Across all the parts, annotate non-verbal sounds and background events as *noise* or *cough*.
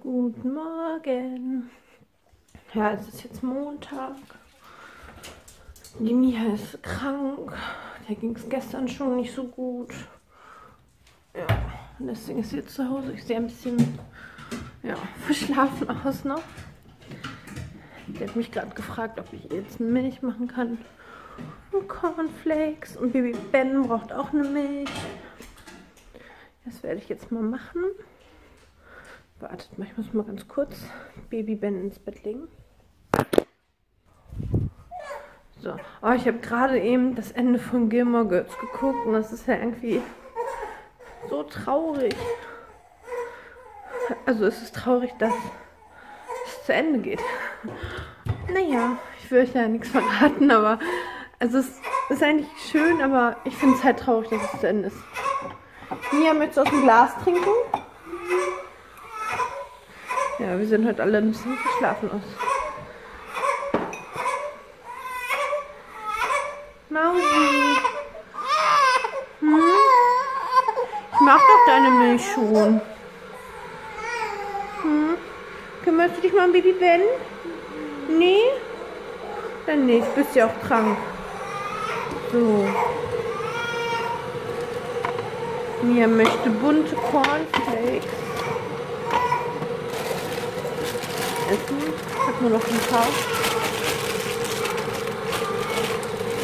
Guten Morgen. Ja, es ist jetzt Montag. Die Mia ist krank. Der ging es gestern schon nicht so gut. Ja, und deswegen ist sie jetzt zu Hause. Ich sehe ein bisschen ja, verschlafen aus noch. Der hat mich gerade gefragt, ob ich jetzt Milch machen kann. Und Cornflakes. Und Baby Ben braucht auch eine Milch. Das werde ich jetzt mal machen. Wartet mal, ich muss mal ganz kurz Baby Ben ins Bett legen. So, oh, ich habe gerade eben das Ende von Gilmore Girls geguckt und das ist ja irgendwie so traurig. Also es ist traurig, dass es zu Ende geht. Naja, ich will euch ja nichts verraten, aber also es ist eigentlich schön, aber ich finde es halt traurig, dass es zu Ende ist. Mia, möchtest du aus dem Glas trinken? Ja, wir sehen heute alle ein bisschen verschlafen aus. Mausi. Hm? Ich mach doch deine Milch schon. Hm? Kümmerst du dich mal um Baby Ben? Nee? Dann nicht, bist ja auch krank. So. Mia möchte bunte Cornflakes essen. Ich habe nur noch ein paar.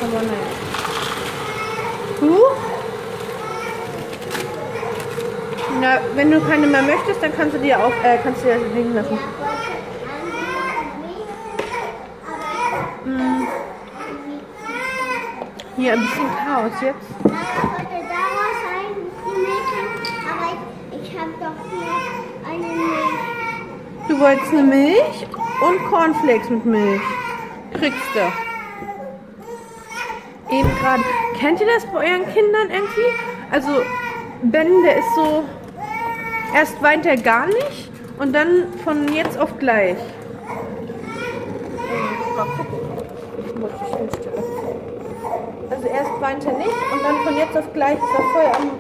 Aber naja. Du? Na, wenn du keine mehr möchtest, dann kannst du dir auch, äh, kannst du dir liegen lassen. Hm. Hier ein bisschen Chaos jetzt. Ja, ich wollte daraus ein, die Milch, aber ich, ich habe doch hier eine Milch. Du wolltest eine Milch und Cornflakes mit Milch. Kriegst du. Eben gerade. Kennt ihr das bei euren Kindern irgendwie? Also, Ben, der ist so. Erst weint er gar nicht und dann von jetzt auf gleich. Mal gucken. Also erst weint er nicht und dann von jetzt auf gleich ist er voll am,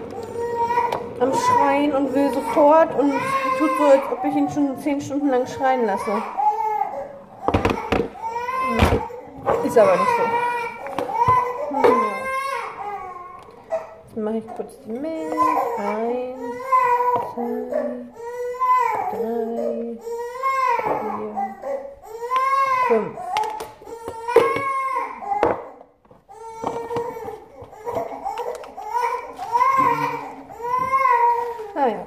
am Schreien und will sofort und tut so, als ob ich ihn schon zehn Stunden lang schreien lasse. Ist aber nicht so. Jetzt mache ich kurz die Milch. Eins, zwei, drei, vier, fünf. Ah ja.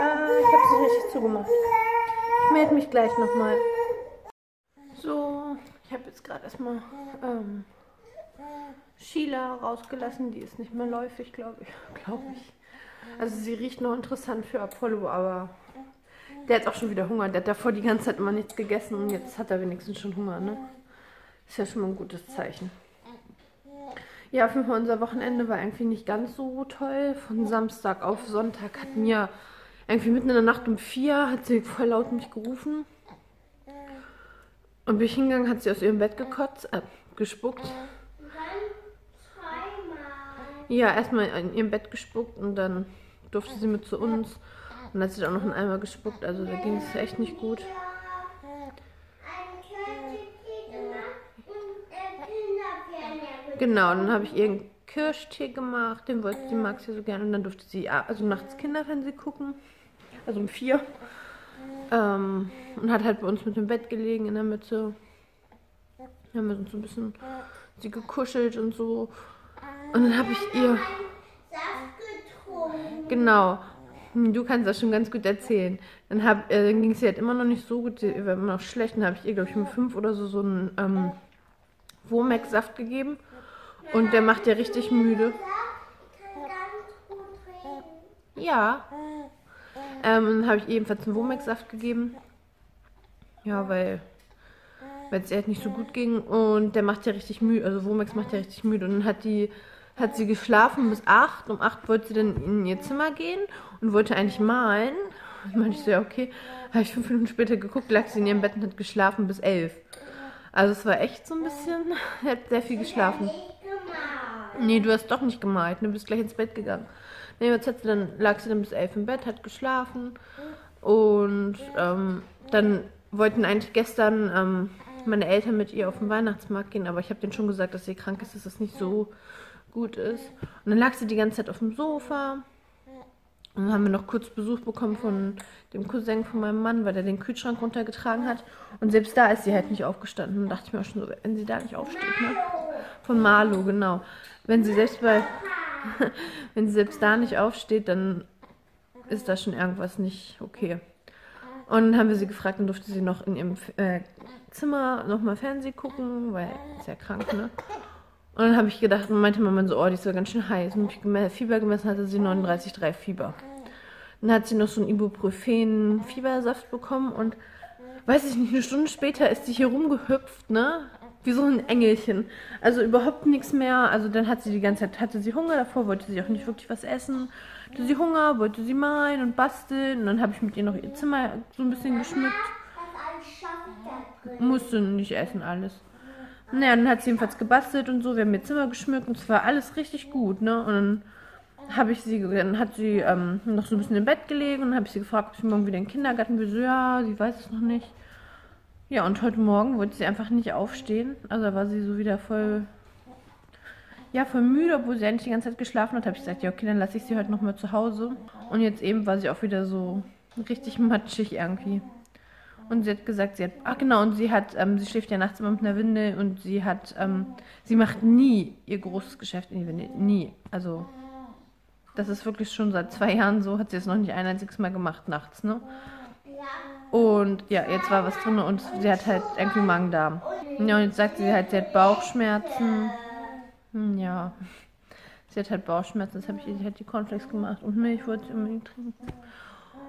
Ah, ich habe es nicht richtig zugemacht. Ich melde mich gleich nochmal. So, ich habe jetzt gerade erstmal ähm, Sheila rausgelassen. Die ist nicht mehr läufig, glaube ich. *laughs* Glaube ich. Also sie riecht noch interessant für Apollo, aber der hat auch schon wieder Hunger. Der hat davor die ganze Zeit immer nichts gegessen und jetzt hat er wenigstens schon Hunger, ne? Ist ja schon mal ein gutes Zeichen. Ja, auf jeden Fall unser Wochenende war irgendwie nicht ganz so toll. Von Samstag auf Sonntag hat mir irgendwie mitten in der Nacht um vier hat sie voll laut mich gerufen. Und bin ich hingegangen, hat sie aus ihrem Bett gekotzt, äh, gespuckt. Dann zweimal. Ja, erstmal in ihrem Bett gespuckt und dann durfte sie mit zu uns. Und dann hat sie dann auch noch einen Eimer gespuckt, also da ging es echt nicht gut. Genau, dann habe ich ihr einen Kirschtee gemacht, den wollte sie, mag sie so gerne. Und dann durfte sie ja, also nachts Kinderfernsehen gucken, also um vier. Ähm, und hat halt bei uns mit dem Bett gelegen in der Mitte. Wir haben uns so ein bisschen sie gekuschelt und so. Und dann habe ich ihr, genau, hm, du kannst das schon ganz gut erzählen. Dann, hab, äh, ging es ihr halt immer noch nicht so gut, sie war immer noch schlecht. Dann habe ich ihr, glaube ich, mit fünf oder so so einen ähm, Womex-Saft gegeben. Und der macht ja richtig müde. Ja. Ähm, dann habe ich ebenfalls einen Womex-Saft gegeben. Ja, weil weil es ihr halt nicht so gut ging. Und der macht ja richtig müde. Also Womex macht ja richtig müde. Und dann hat die hat sie geschlafen bis 8. Um 8 wollte sie dann in ihr Zimmer gehen und wollte eigentlich malen. Dann meinte ich so, ja, okay. Habe ich fünf Minuten später geguckt, lag sie in ihrem Bett und hat geschlafen bis 11. Also es war echt so ein bisschen, *laughs* sie hat sehr viel geschlafen. Nee, du hast doch nicht gemalt. Du bist gleich ins Bett gegangen. Jedenfalls hat sie dann, lag sie dann bis elf im Bett, hat geschlafen. Und ähm, dann wollten eigentlich gestern ähm, meine Eltern mit ihr auf den Weihnachtsmarkt gehen, aber ich habe denen schon gesagt, dass sie krank ist, dass das nicht so gut ist. Und dann lag sie die ganze Zeit auf dem Sofa. Und dann haben wir noch kurz Besuch bekommen von dem Cousin von meinem Mann, weil er den Kühlschrank runtergetragen hat. Und selbst da ist sie halt nicht aufgestanden. Und dachte ich mir auch schon so, wenn sie da nicht aufsteht, ne? Von Marlo, genau. Wenn sie selbst bei, *laughs* wenn sie selbst da nicht aufsteht, dann ist da schon irgendwas nicht okay. Und dann haben wir sie gefragt, dann durfte sie noch in ihrem äh, Zimmer nochmal Fernsehen gucken, weil ist ja krank, ne? Und dann habe ich gedacht, meinte Mama so, oh, die ist ja ganz schön heiß. Und ich Fieber gemessen hatte sie 39,3 Fieber. Dann hat sie noch so einen Ibuprofen-Fiebersaft bekommen und weiß ich nicht, eine Stunde später ist sie hier rumgehüpft, ne? Wie so ein Engelchen. Also überhaupt nichts mehr. Also dann hat sie die ganze Zeit, hatte sie Hunger, davor wollte sie auch nicht wirklich was essen. Hatte sie Hunger, wollte sie malen und basteln. Und dann habe ich mit ihr noch ihr Zimmer so ein bisschen geschmückt. Musste nicht essen alles. Naja, dann hat sie jedenfalls gebastelt und so. Wir haben ihr Zimmer geschmückt und es war alles richtig gut, ne? Und dann habe ich sie, dann hat sie ähm, noch so ein bisschen im Bett gelegen und habe ich sie gefragt, ob sie morgen wieder in den Kindergarten will. So, ja, sie weiß es noch nicht. Ja, und heute Morgen wollte sie einfach nicht aufstehen. Also war sie so wieder voll, ja, voll müde, obwohl sie eigentlich die ganze Zeit geschlafen hat. habe ich gesagt, ja, okay, dann lasse ich sie heute nochmal zu Hause. Und jetzt eben war sie auch wieder so richtig matschig irgendwie. Und sie hat gesagt, sie hat, ach genau, und sie hat, ähm, sie schläft ja nachts immer mit einer Windel und sie hat, ähm, sie macht nie ihr großes Geschäft in die Windel, nie. Also, das ist wirklich schon seit zwei Jahren so, hat sie es noch nicht ein einziges Mal gemacht nachts, ne? Und ja, jetzt war was drin und sie hat halt irgendwie Magen-Darm. Ja, und jetzt sagt sie halt, sie hat Bauchschmerzen. Hm, ja. Sie hat halt Bauchschmerzen, das habe ich ihr halt die Cornflakes gemacht und Milch wollte sie unbedingt trinken.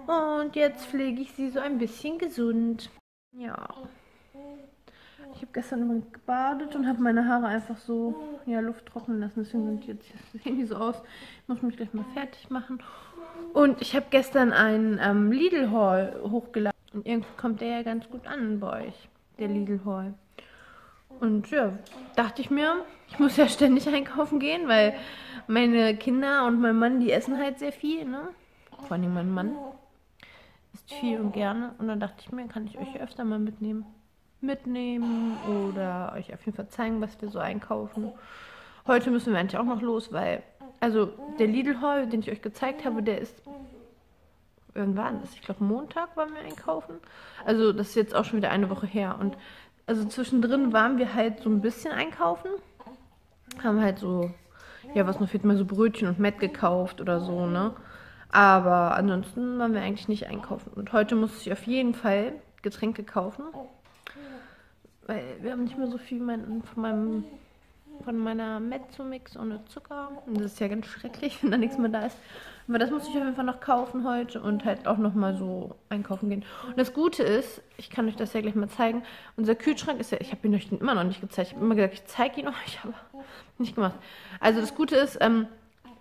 Und jetzt pflege ich sie so ein bisschen gesund. Ja. Ich habe gestern immer gebadet und habe meine Haare einfach so ja, Luft trocknen lassen. Deswegen sind jetzt, sehen so aus. Ich muss mich gleich mal fertig machen. Und ich habe gestern einen ähm, Lidl Haul hochgeladen. Und irgendwie kommt der ja ganz gut an bei euch, der Lidl Haul. Und ja, dachte ich mir, ich muss ja ständig einkaufen gehen, weil meine Kinder und mein Mann, die essen halt sehr viel, ne? Vor allem mein Mann isst viel und gerne. Und dann dachte ich mir, kann ich euch öfter mal mitnehmen. Mitnehmen oder euch auf jeden Fall zeigen, was wir so einkaufen. Heute müssen wir eigentlich auch noch los, weil, also der Lidl Haul, den ich euch gezeigt habe, der ist, wann war das? Ich glaube Montag waren wir einkaufen. Also das ist jetzt auch schon wieder eine Woche her. Und also zwischendrin waren wir halt so ein bisschen einkaufen. Haben halt so, ja, was noch fehlt, mal so Brötchen und Met gekauft oder so, ne? Aber ansonsten waren wir eigentlich nicht einkaufen. Und heute muss ich auf jeden Fall Getränke kaufen. Weil wir haben nicht mehr so viel von, meinem, von meiner Mezzo-Mix ohne Zucker. Und das ist ja ganz schrecklich, wenn da nichts mehr da ist. Aber das muss ich auf jeden Fall noch kaufen heute und halt auch nochmal so einkaufen gehen. Und das Gute ist, ich kann euch das ja gleich mal zeigen, unser Kühlschrank ist ja, ich habe ihn euch immer noch nicht gezeigt. Ich habe immer gesagt, ich zeige ihn euch, aber *laughs* nicht gemacht. Also das Gute ist, ähm,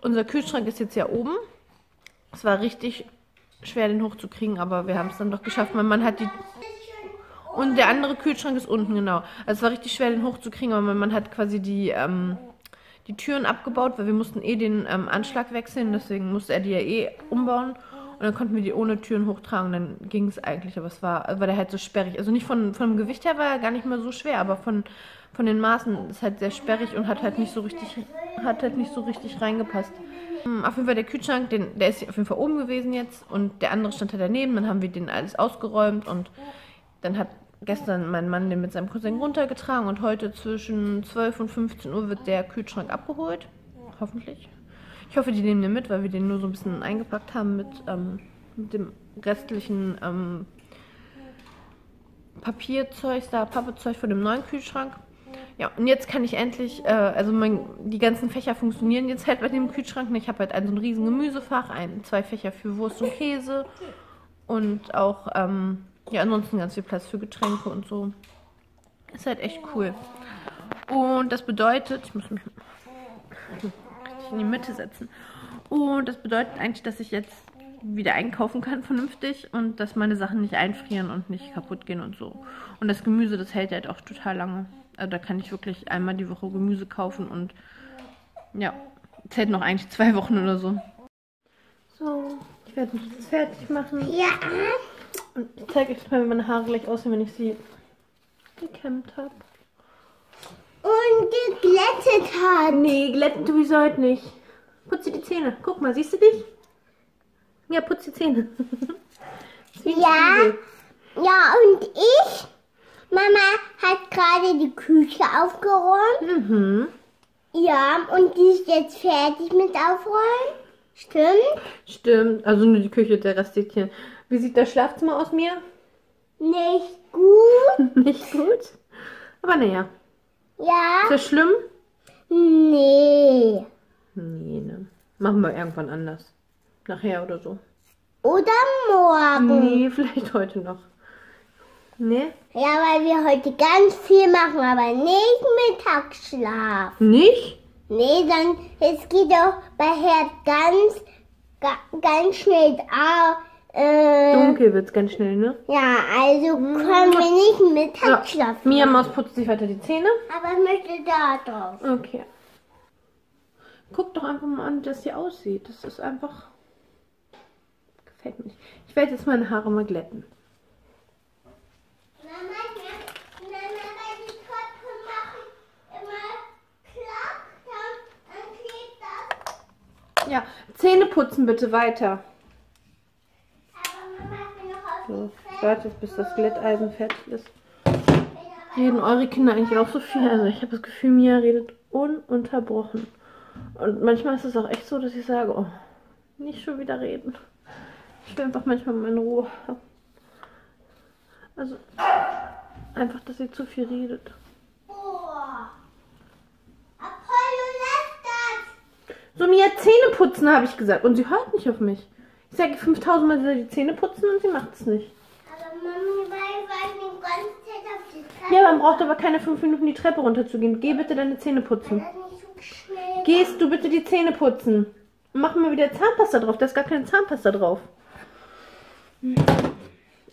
unser Kühlschrank ist jetzt ja oben es war richtig schwer, den hochzukriegen, aber wir haben es dann doch geschafft. Mein Mann hat die... Und der andere Kühlschrank ist unten, genau. Also es war richtig schwer, den hochzukriegen, aber Mann hat quasi die, ähm, die Türen abgebaut, weil wir mussten eh den ähm, Anschlag wechseln, deswegen musste er die ja eh umbauen. Und dann konnten wir die ohne Türen hochtragen, dann ging es eigentlich, aber es war, war der halt so sperrig. Also nicht von, dem Gewicht her war er gar nicht mehr so schwer, aber von, von den Maßen ist halt sehr sperrig und hat halt nicht so richtig, hat halt nicht so richtig reingepasst. Hm, auf jeden Fall der Kühlschrank, den, der ist auf jeden Fall oben gewesen jetzt und der andere stand halt daneben. Dann haben wir den alles ausgeräumt und dann hat gestern mein Mann den mit seinem Cousin runtergetragen und heute zwischen 12 und 15 Uhr wird der Kühlschrank abgeholt. Hoffentlich. Ich hoffe, die nehmen den mit, weil wir den nur so ein bisschen eingepackt haben mit, ähm, mit dem restlichen ähm, Papierzeug, da Pappezeug von dem neuen Kühlschrank. Ja, und jetzt kann ich endlich, äh, also mein, die ganzen Fächer funktionieren jetzt halt bei dem Kühlschrank. Ich habe halt ein so ein riesen Gemüsefach, ein, zwei Fächer für Wurst und Käse und auch, ähm, ja, ansonsten ganz viel Platz für Getränke und so. Ist halt echt cool. Und das bedeutet, ich muss mich richtig in die Mitte setzen. Und das bedeutet eigentlich, dass ich jetzt wieder einkaufen kann vernünftig und dass meine Sachen nicht einfrieren und nicht kaputt gehen und so. Und das Gemüse, das hält halt auch total lange. Also da kann ich wirklich einmal die Woche Gemüse kaufen und ja, es hält noch eigentlich zwei Wochen oder so. Ich werde mich jetzt fertig machen. Ja. Und ich zeige euch mal, wie meine Haare gleich aussehen, wenn ich sie gekämmt habe. Und geglättet hat. Nee, glätten tue ich heute nicht. Putz dir die Zähne. Guck mal, siehst du dich? Ja, putz die Zähne. *laughs* Ja. Spiegel. Ja, und ich? Mama hat gerade die Küche aufgeräumt. Mhm. Ja, und die ist jetzt fertig mit Aufräumen. Stimmt? Stimmt. Also nur die Küche, der Rest steht hier. Wie sieht das Schlafzimmer aus mir? Nicht gut? *laughs* Nicht gut. Aber naja. Ist Ja? das schlimm? Nee. Nee, ne. Machen wir irgendwann anders. Nachher oder so. Oder morgen. Nee, *laughs* vielleicht heute noch. Nee? Ja, weil wir heute ganz viel machen, aber nicht Mittagsschlaf. Nicht? Nee, dann, es geht doch bei Herd ganz, ga, ganz schnell da. Äh, Dunkel wird's ganz schnell, ne? ja, also können wir nicht Mittagsschlaf Mia Maus putzt sich weiter die Zähne. Aber ich möchte da drauf. Okay. Guck doch einfach mal an, wie das hier aussieht. Das ist einfach. Gefällt mir nicht. Ich werde jetzt meine Haare mal glätten. Ja, Zähne putzen bitte weiter. Aber Mama, ich bin noch auf So, dem ich warte jetzt, bis das Glätteisen fertig ist. Reden eure Kinder eigentlich auch so viel? Also ich habe das Gefühl, Mia redet ununterbrochen. Und manchmal ist es auch echt so, dass ich sage, oh, nicht schon wieder reden. Ich will einfach manchmal meine Ruhe haben. Also einfach, dass sie zu viel redet. So, Mia, Zähne putzen, habe ich gesagt. Und sie hört nicht auf mich. Ich sage 5000 Mal, sie soll die Zähne putzen und sie macht es nicht. Mami, weil ich ganze Zeit auf die Treppe. Ja, man braucht aber keine 5 Minuten die Treppe runterzugehen. Geh bitte deine Zähne putzen. So. Gehst du bitte die Zähne putzen? Und mach mal wieder Zahnpasta drauf. Da ist gar keine Zahnpasta drauf.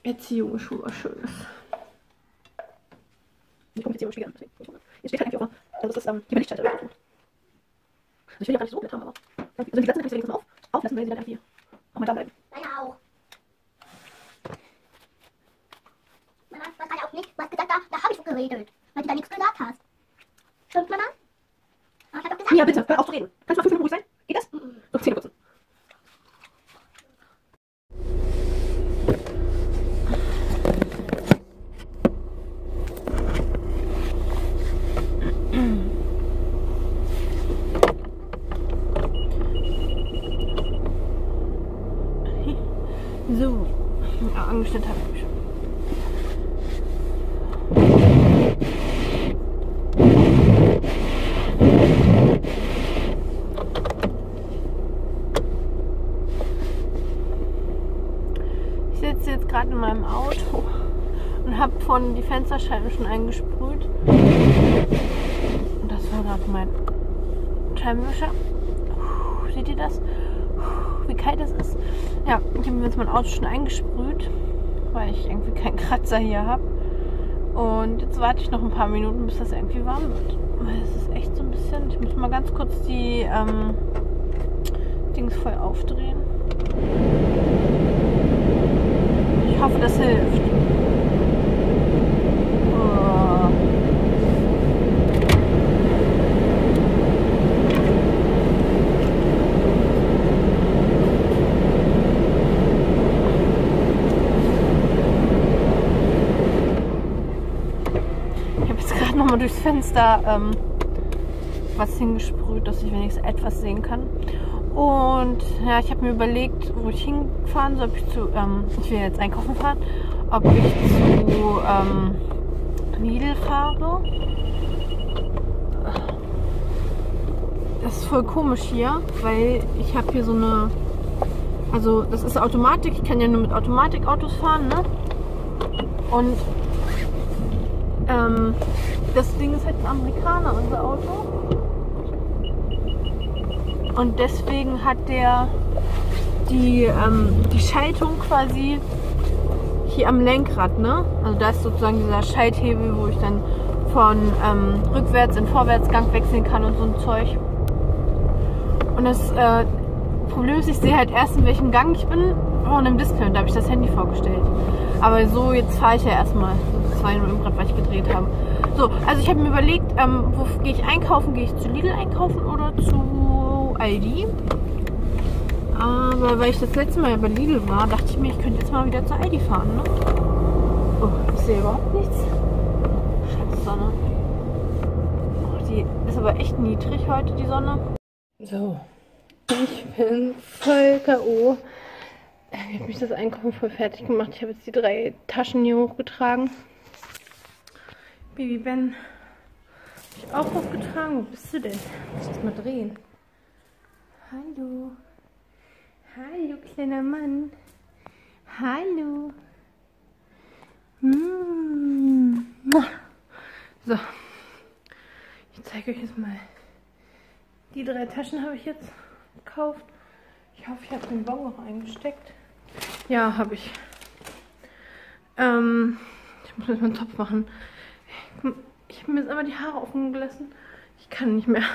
Erziehung ist schon was Schönes. Ich komme jetzt hier im Spiegel an. Hier steht halt eigentlich auch mal, also das ist ähm, die Belichtschalter. Also ich will ja gar nicht so blättern, aber. Also die Sätze kann ich wenigstens mal auf, auflassen, weil sie dann einfach hier auch mal da bleiben. Meine auch. Mama, was gerade auch nicht. Du hast gesagt, da, da habe ich so geredet. Weil du da nichts gesagt hast. Stimmt, Mama? Aber ich. Mia, bitte, hör auf zu reden. Kannst du mal fünf Minuten ruhig sein? Geht das? So, Zähne putzen. So, ja, angestellt habe ich mich schon. Ich sitze jetzt gerade in meinem Auto und habe von die Fensterscheiben schon eingesprüht. Und das war gerade mein Scheibenwischer. Seht ihr das? Wie kalt es ist. Ja, ich habe jetzt mein Auto schon eingesprüht, weil ich irgendwie keinen Kratzer hier habe. Und jetzt warte ich noch ein paar Minuten, bis das irgendwie warm wird. Weil es ist echt so ein bisschen. Ich muss mal ganz kurz die ähm, Dings voll aufdrehen. Ich hoffe, das hilft. Oh. Ich habe jetzt gerade nochmal durchs Fenster ähm, was hingesprüht, dass ich wenigstens etwas sehen kann. Und ja, ich habe mir überlegt, wo ich hinfahren soll. Ob ich zu, ähm, ich will jetzt einkaufen fahren, ob ich zu ähm, Lidl fahre. Das ist voll komisch hier, weil ich habe hier so eine, also das ist Automatik. Ich kann ja nur mit Automatikautos fahren, ne? Und ähm, das Ding ist halt ein Amerikaner, unser Auto. Und deswegen hat der die, ähm, die Schaltung quasi hier am Lenkrad, ne? Also da ist sozusagen dieser Schalthebel, wo ich dann von ähm, rückwärts in Vorwärtsgang wechseln kann und so ein Zeug. Und das äh, Problem ist, ich sehe halt erst, in welchem Gang ich bin von dem Display und da habe ich das Handy vorgestellt. Aber so, jetzt fahre ich ja erstmal. Das war ja nur im Grad, weil ich gedreht habe. So, also ich habe mir überlegt, ähm, wo gehe ich einkaufen? Gehe ich zu Lidl einkaufen oder zu Aldi? Aber weil ich das letzte Mal ja bei Lidl war, dachte ich mir, ich könnte jetzt mal wieder zu Aldi fahren. Ne? Oh, ich sehe überhaupt nichts. Scheiße Sonne. Oh, die ist aber echt niedrig heute, die Sonne. So, ich bin voll K.O. Ich habe mich das Einkaufen voll fertig gemacht. Ich habe jetzt die drei Taschen hier hochgetragen. Baby Ben habe ich auch hochgetragen. Wo bist du denn? Muss ich das mal drehen? Hallo. Hallo, kleiner Mann. Hallo. Mm. So. Ich zeige euch jetzt mal. Die drei Taschen habe ich jetzt gekauft. Ich hoffe, ich habe den Bon noch eingesteckt. Ja, habe ich. Ähm, ich muss jetzt mal einen Topf machen. Ich habe mir jetzt aber die Haare offen gelassen. Ich kann nicht mehr.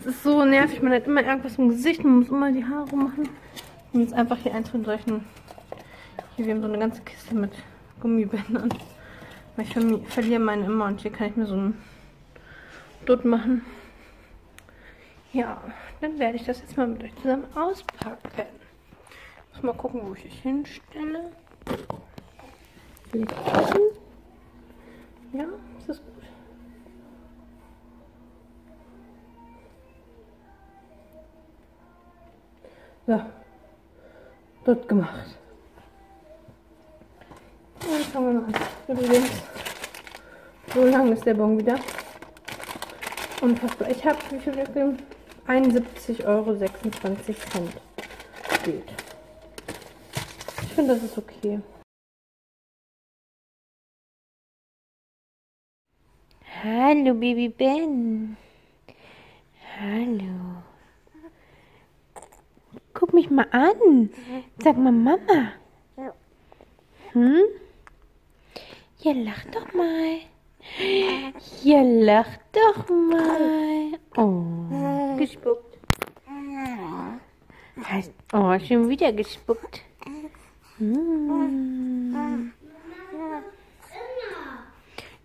Es ist so nervig. Man hat immer irgendwas im Gesicht. Man muss immer die Haare machen. Und jetzt einfach hier eins von solchen. Hier, wir haben so eine ganze Kiste mit Gummibändern. Weil ich verliere meine immer. Und hier kann ich mir so einen Dutt machen. Ja, dann werde ich das jetzt mal mit euch zusammen auspacken. Muss mal gucken, wo ich es hinstelle. Ja, ist das gut. So, wird gemacht. Dann fangen wir mal an. Übrigens, so lang ist der Bon wieder. Unfassbar. Ich habe, wie viel Glück 71,26 Euro steht. Ich finde, das ist okay. Hallo, Baby Ben. Hallo. Mich mal an. Sag mal Mama. Hm? Ja, lach doch mal. Ja, lach doch mal. Oh, gespuckt. Oh, schon wieder gespuckt. Hm.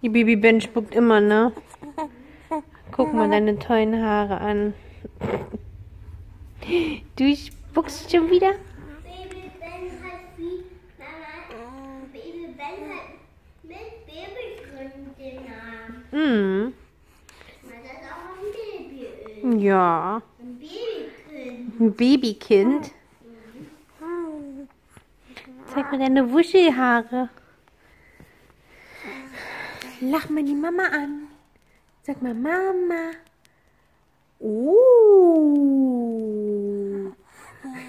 Die Baby Ben spuckt immer, ne? Guck mal deine tollen Haare an. Du spuckst schon wieder? Baby Ben hat wie Mama. Baby Ben hat mit Babygrund den Namen. Mhm. Weil das auch ein Baby. Ja. Ein Babykind. Ein Babykind? Zeig mir deine Wuschelhaare. Lach mal die Mama an. Sag mal Mama. Oh.